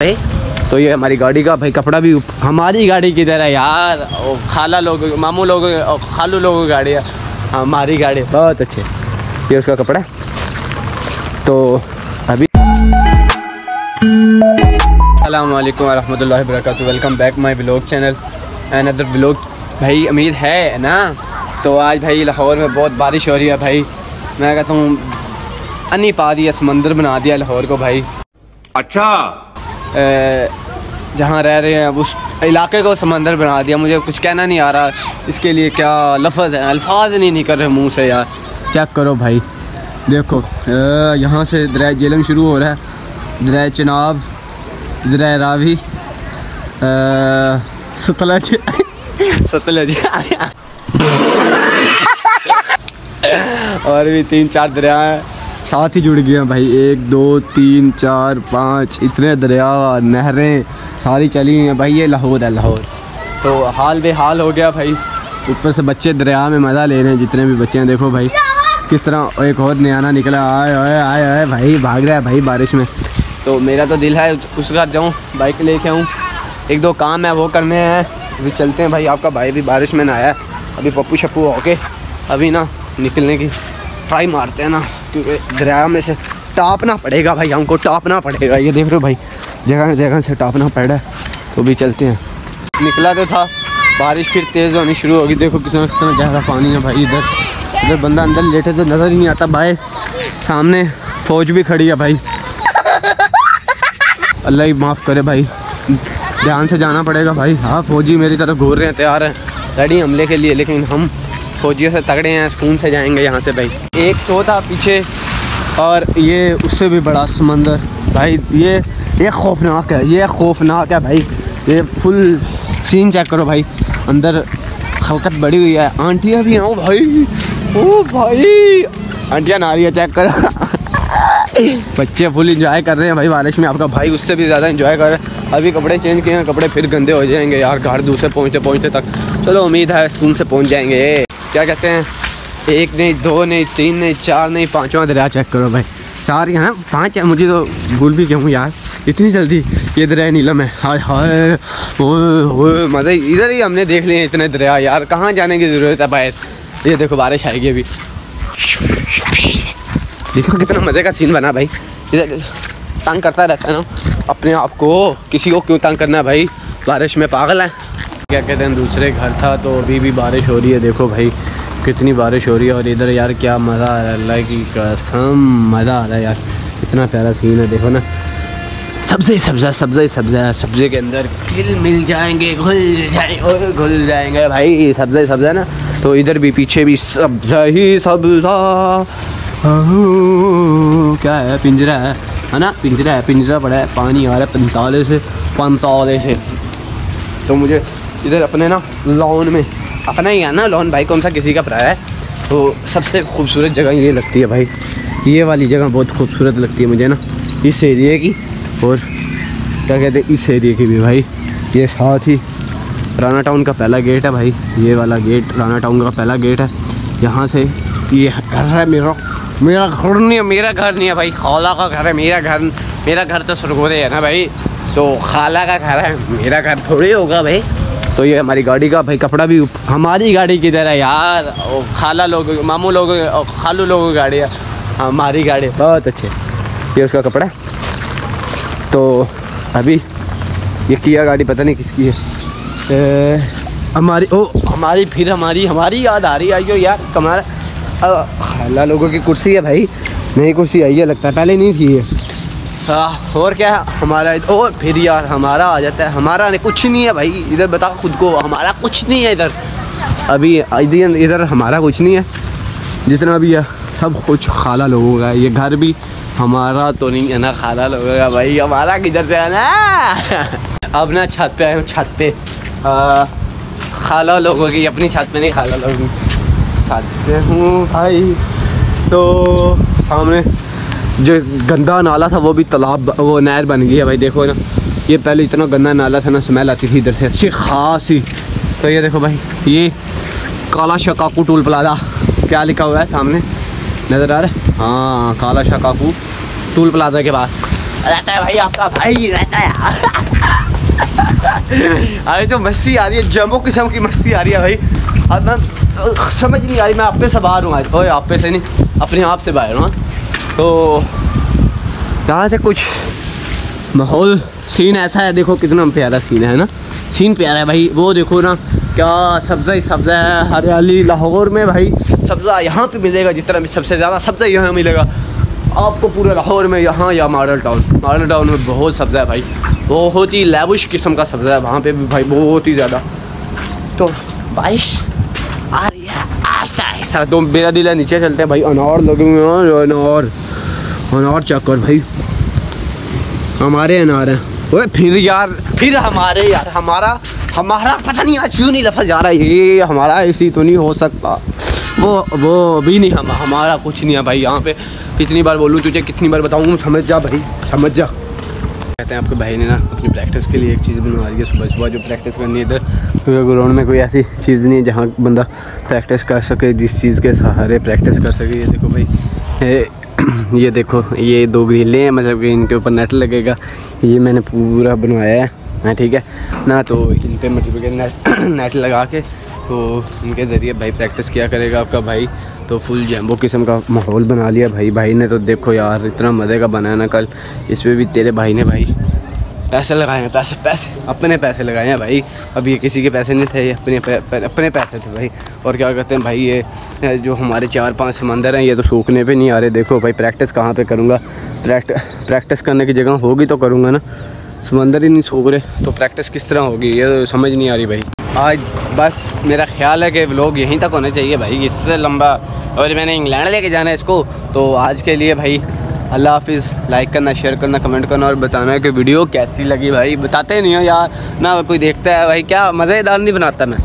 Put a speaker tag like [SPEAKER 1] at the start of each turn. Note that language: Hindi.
[SPEAKER 1] तो ये हमारी गाड़ी का, भाई कपड़ा भी हमारी गाड़ी किधर है यार? खाला लोग, मामू लोग खालू लोगों की गाड़ी है। हमारी गाड़ी, बहुत अच्छे। ये उसका कपड़ा तो अभी अल्लाम वरहमल work welcome back my blog channel. And other blog, भाई उम्मीद है ना? तो आज भाई लाहौर में बहुत बारिश हो रही है भाई। मैं कहता हूँ, अन्नी पा दिया समंदर बना दिया लाहौर को भाई।
[SPEAKER 2] अच्छा।
[SPEAKER 1] जहाँ रह रहे हैं उस इलाके को समंदर बना दिया। मुझे कुछ कहना नहीं आ रहा। इसके लिए क्या लफज है? अल्फाज नहीं निकल रहे मुँह से यार। चेक करो भाई। देखो यहाँ से दरिया जेलम शुरू हो रहा है। दरिया चिनाब दरिया रावी सतलज। सतलज। और भी तीन चार दरिया हैं। साथ ही जुड़ हैं भाई। एक, दो, तीन, चार, पाँच, इतने दरिया, नहरें, सारी चली हुई हैं। भाई, ये लाहौर है, लाहौर। तो हाल बेहाल हो गया भाई। ऊपर से बच्चे दरिया में मज़ा ले रहे हैं, जितने भी बच्चे हैं। देखो भाई, किस तरह एक और नयाना निकला। आए आए आए आए, भाई, भाग रहा है भाई बारिश में। तो मेरा तो दिल है, उस घर जाऊँ, बाइक लेके आऊँ। एक दो काम है, वो करने हैं। अभी चलते हैं भाई, आपका भाई भी बारिश में नहाया है। अभी पप्पू शप्पू होके, अभी ना निकलने की ट्राई मारते हैं ना। दरिया में से टापना पड़ेगा भाई, हमको टापना पड़ेगा। ये देख रहे हो भाई, जगह जगह से टापना पड़। रहा है तो भी चलते हैं। निकला तो था, बारिश फिर तेज़ होनी शुरू होगी देखो कितना कितना गहरा पानी है भाई इधर। इधर बंदा अंदर लेटे तो नज़र ही नहीं आता भाई। सामने फौज भी खड़ी है भाई। अल्लाह ही माफ़ करे भाई। ध्यान से जाना पड़ेगा भाई। हाँ फौजी मेरी तरफ़ घूर रहे हैं, तैयार हैं। रेडी हमले के लिए, लेकिन हम फौजियों से तगड़े हैं सुकून से जाएँगे यहाँ से भाई। एक तो था पीछे और ये उससे भी बड़ा समंदर। भाई, ये ये खौफनाक है, ये खौफनाक है भाई। ये फुल सीन चेक करो भाई। अंदर खलकत बड़ी हुई है। आंटियाँ भी हैं, ओ भाई ओ भाई। आंटियाँ नारी है चेक करो। बच्चे फुल इंजॉय कर रहे हैं भाई, बारिश में आपका भाई उससे भी ज़्यादा इंजॉय कर रहे हैं। अभी कपड़े चेंज किए हैं, कपड़े फिर गंदे हो जाएँगे यार, घर दूसरे पहुँचते पहुँचते तक। चलो, उम्मीद है स्कूल से पहुँच जाएँगे। क्या कहते हैं? एक नहीं, दो नहीं, तीन नहीं, चार नहीं पाँचवा दरिया चेक करो भाई। चार यहाँ पाँच है? मुझे तो भूल भी क्यों यार। इतनी जल्दी ये दरिया नीलम है। हाय हाय ही- इधर ही हमने देख लिए इतने दरिया। यार, कहाँ जाने की ज़रूरत है बाहर ये देखो, बारिश आएगी अभी। देखो कितना मज़े का सीन बना भाई। इधर तंग करता रहता है ना, अपने आप को। किसी को क्यों तंग करना है भाई? बारिश में पागल है। क्या कहते हैं, दूसरे घर था तो अभी भी बारिश हो रही है। देखो भाई, कितनी बारिश हो रही है और इधर यार क्या मज़ा आ रहा है। अल्लाह की कसम, मज़ा आ रहा है यार। इतना प्यारा सीन है, देखो ना। सब्ज़े ही सब्ज़ा सब्ज़ा ही सब्ज़ा है सब्ज़े के अंदर खिल मिल जाएँगे, घुल जाएँगे घुल जाएँगे। भाई, सब्ज़े, सब्ज़ा ना। तो इधर भी, पीछे भी सब्ज़ा ही सब्ज़ा। क्या है, पिंजरा है। है ना? पिंजरा है, पिंजरा पड़ा है, पानी आ रहा है पंताले से पंताले से। तो मुझे इधर अपने ना लॉन में। अपना ही है ना लॉन भाई, कौन सा किसी का पराया है? तो सबसे खूबसूरत जगह ये लगती है भाई। ये वाली जगह बहुत खूबसूरत लगती है मुझे ना, इस एरिए की। और क्या कहते हैं, इस एरिए की भी भाई। ये साथ ही राना टाउन का पहला गेट है भाई। ये वाला गेट राना टाउन का पहला गेट है। यहाँ से ये घर है मेरा। मेरा घर नहीं है, मेरा घर नहीं है भाई। खाला का घर है, मेरा घर मेरा घर तो सरगोदे है ना भाई। तो खाला का घर है, मेरा घर थोड़ी होगा भाई। तो ये हमारी गाड़ी का भाई कपड़ा भी हमारी गाड़ी की तरह यार? खाला लोग, मामू लोग खालू लोगों की गाड़ी है। हमारी गाड़ी बहुत अच्छे ये उसका कपड़ा तो अभी ये किया गाड़ी, पता नहीं किसकी है। हमारी, ओ, हमारी, फिर हमारी हमारी याद आ रही है। आइयो यार, कमाल। खाला लोगों की कुर्सी है भाई। नई कुर्सी आई है, लगता है पहले नहीं थी ये। और क्या है हमारा ओ फिर यार हमारा आ जाता है। हमारा नहीं कुछ नहीं है भाई, इधर बता खुद को, हमारा कुछ नहीं है इधर। अभी इधर इधर हमारा कुछ नहीं है। जितना भी है, सब कुछ खाला लोगों का ये घर भी हमारा तो नहीं है ना, खाला लोगों का भाई। हमारा किधर से है? ना अब ना छत पे आए हूँ छत पे। खाला लोगों की, अपनी छत पे नहीं, खाला लोगों की। छत पे हूँ भाई। तो सामने जो गंदा नाला था, वो भी तालाब, वो नहर बन गई है भाई, देखो ना। ये पहले इतना गंदा नाला था ना स्मेल आती थी इधर से। अच्छी खास। ही तो ये देखो भाई, ये काला शकाकू टूल प्लाजा। क्या लिखा हुआ है सामने? नज़र आ रहा है? हाँ काला शकाकू टूल प्लाजा के पास। रहता है भाई आपका भाई, रहता है। अरे तो मस्ती आ रही है, जम्बो किस्म की मस्ती आ रही है भाई। अब मैं, समझ नहीं आ रही, मैं आप पे से बाहर हूँ आज ओए, आप पे से नहीं, अपने आप से बाहर हूँ हाँ। तो यहाँ से कुछ माहौल सीन ऐसा है, देखो कितना प्यारा सीन है ना? सीन प्यारा है भाई। वो देखो ना, क्या सब्ज़ा ही सब्ज़ा है, हरियाली, लाहौर में भाई, सब्ज़ा यहाँ पे मिलेगा जितना भी सबसे ज़्यादा सब्ज़ा यहाँ मिलेगा। आपको पूरे लाहौर में यहाँ या मॉडल टाउन। मॉडल टाउन में बहुत सब्ज़ा है भाई। बहुत ही लेबुश किस्म का सब्ज़ा है वहाँ पे भी भाई, बहुत ही ज़्यादा। तो बारिश आ रही है ऐसा ऐसा तो मेरा दिल है, नीचे चलते हैं भाई। अनार लगे हुए हैं, अनार। अनार चक्कर भाई? हमारे अनार हैं। ओए, फिर यार, फिर हमारे यार, हमारा हमारा पता नहीं आज क्यों नहीं लफा जा रहा ये हमारा ऐसी तो नहीं हो सकता। वो वो भी नहीं, हम, हमारा कुछ नहीं है भाई, यहाँ पे कितनी बार बोलूँ तुझे, कितनी बार बताऊँ, समझ जा भाई, समझ जा। कहते हैं आपके भाई ने ना अपनी प्रैक्टिस के लिए एक चीज़ बनवा दी है, सुबह सुबह जो प्रैक्टिस करनी है इधर, क्योंकि ग्राउंड में कोई ऐसी चीज़ नहीं है जहाँ बंदा प्रैक्टिस कर सके, जिस चीज़ के सहारे प्रैक्टिस कर सके। ये देखो भाई ये देखो, ये दो ग्रिलें हैं मतलब कि इनके ऊपर नेट लगेगा। ये मैंने पूरा बनवाया है हाँ ठीक है। ना तो इन पर मतलब कि नेट नेट लगा के तो इनके ज़रिए भाई प्रैक्टिस किया करेगा आपका भाई। तो फुल जैम्बो किस्म का माहौल बना लिया भाई। भाई ने तो देखो यार, इतना मज़े का बनाया ना कल। इस पर भी तेरे भाई ने भाई पैसे लगाए हैं पैसे पैसे। अपने पैसे लगाए हैं भाई। अब ये किसी के पैसे नहीं थे, ये अपने अपने पैसे थे भाई। और क्या कहते हैं भाई, ये जो हमारे चार पाँच समंदर हैं, ये तो सूखने पे नहीं आ रहे। देखो भाई प्रैक्टिस कहाँ पे करूँगा? प्रैक्ट प्रैक्टिस करने की जगह होगी तो करूँगा ना। समंदर ही नहीं सूख रहे तो प्रैक्टिस किस तरह होगी? ये तो समझ नहीं आ रही भाई। आज बस मेरा ख्याल है कि लोग यहीं तक होने चाहिए भाई। इससे लंबा, और मैंने इंग्लैंड लेके जाना है इसको तो आज के लिए भाई अल्लाह हाफिज़। लाइक करना शेयर करना कमेंट करना और बताना कि वीडियो कैसी लगी भाई। बताते नहीं हो यार। ना कोई देखता है भाई, क्या मज़ेदार नहीं बनाता मैं।